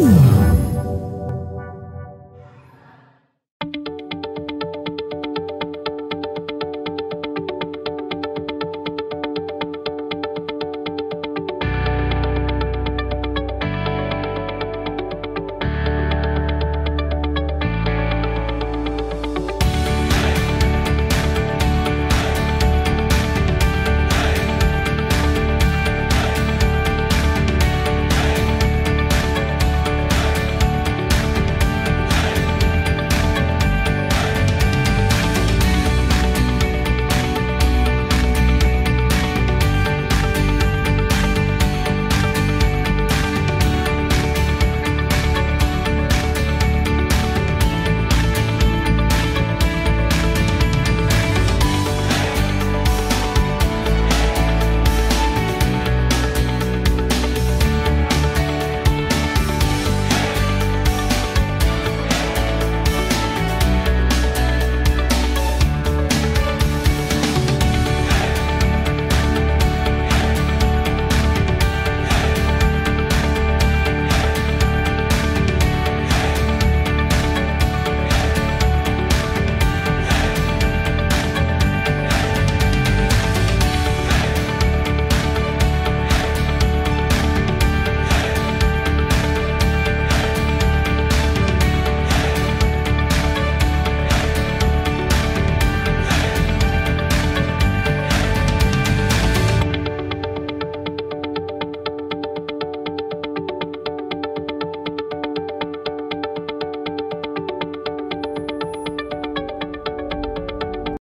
Ooh.